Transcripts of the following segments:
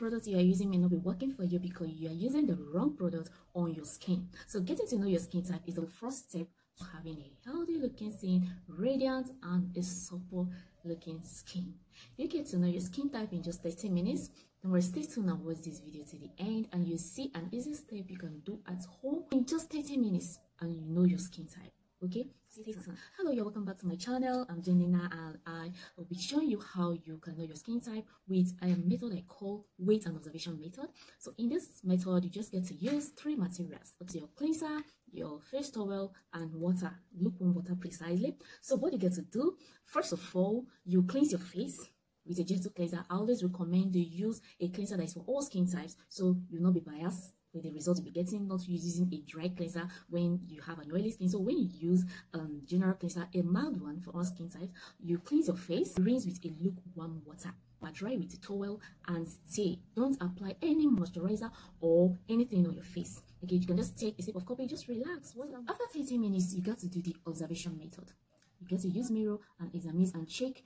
product you are using may not be working for you because you are using the wrong product on your skin. So getting to know your skin type is the first step to having a healthy looking skin, radiant and a supple looking skin. You get to know your skin type in just 30 minutes. Don't worry, stay tuned and watch this video to the end and you see an easy step you can do at home in just 30 minutes and you know your skin type okay? Stay tuned. hello you're welcome back to my channel. I'm Jane Nnenna and i will be showing you how you can know your skin type with a method i call wait and observation method. So in this method you just get to use three materials. It's your cleanser your face towel and water. Lukewarm water precisely. So what you get to do first of all you cleanse your face with a gentle cleanser. I always recommend you use a cleanser that is for all skin types so you'll not be biased with the result you'll be getting not using a dry cleanser when you have an oily skin. So when you use um general cleanser a mild one for all skin types you cleanse your face rinse with a lukewarm water but dry with a towel and stay don't apply any moisturizer or anything on your face. Okay you can just take a sip of coffee just relax. Well, after 30 minutes you got to do the observation method. You get to use mirror and examine and check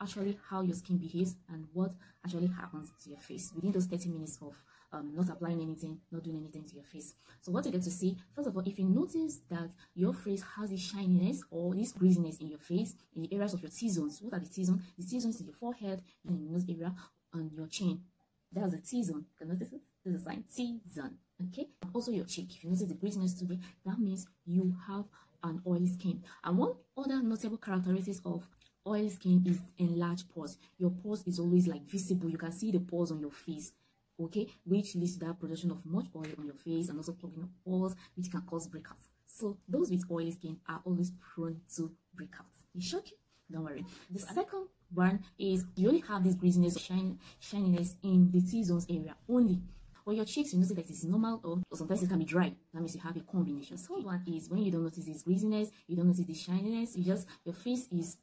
actually how your skin behaves and what actually happens to your face within those 30 minutes of um, not applying anything, not doing anything to your face. So what you get to see, first of all, if you notice that your face has this shininess or this greasiness in your face, in the areas of your T-zones, what are the T-zones? The T-zones in your forehead and in your nose area on your chin. That's a T-zone. You can notice it? This is a sign T-zone. Okay? Also your cheek. If you notice the greasiness today, that means you have an oily skin. And one other notable characteristics of oily skin is enlarged pores. Your pores is always like visible. You can see the pores on your face okay? Which leads to that production of much oil on your face and also clogging of pores which can cause breakouts. So those with oily skin are always prone to breakouts. You? Don't worry. The second one is you only have this greasiness shine shininess in the t-zones area only. On your cheeks you notice that it's normal or, or, sometimes it can be dry. That means you have a combination. So one is when you don't notice this greasiness you don't notice the shininess you just your face is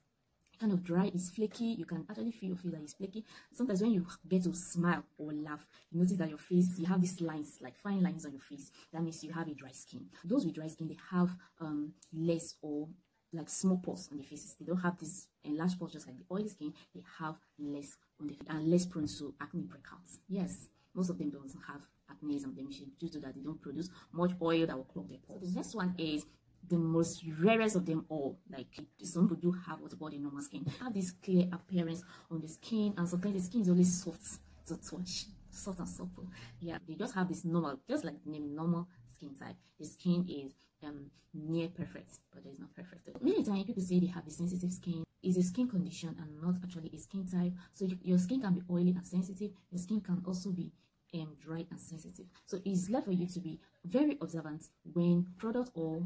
kind of dry it's flaky you can actually feel your face that it's flaky. Sometimes when you get to smile or laugh you notice that your face you have these lines like fine lines on your face. That means you have a dry skin. Those with dry skin they have um less or like small pores on the faces. They don't have this enlarged pores just like the oily skin. They have less on the face and less prone to acne breakouts. Yes most of them don't have acne and blemishes due to that they don't produce much oil that will clog their pores. So the next one is the most rarest of them all. Like some people do have what's called normal skin. Have this clear appearance on the skin, and sometimes the skin is always soft to touch, soft and supple. Yeah, they just have this normal, just like name normal skin type. The skin is um near perfect, but it's not perfect. Many times people say they have a sensitive skin. It's a skin condition and not actually a skin type. So you, your skin can be oily and sensitive. Your skin can also be um, dry and sensitive. So it's left for you to be very observant when product or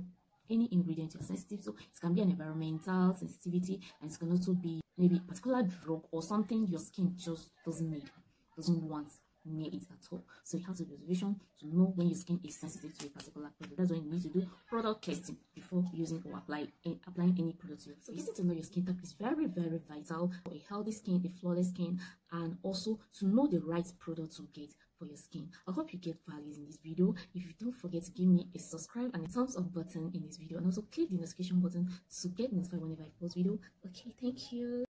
any ingredient you're sensitive to. It can be an environmental sensitivity and it can also be maybe a particular drug or something your skin just doesn't need, doesn't want near it at all. So you have to be observation to know when your skin is sensitive to a particular product. That's why you need to do product testing before using or apply, eh, applying any product to your face. So getting to know your skin type is very, very vital for a healthy skin, a flawless skin, and also to know the right product to get for your skin. I hope you get values in this video. If you don't forget to give me a subscribe and a thumbs up button in this video and also click the notification button to get notified whenever I post video. Okay, thank you.